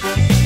Bye.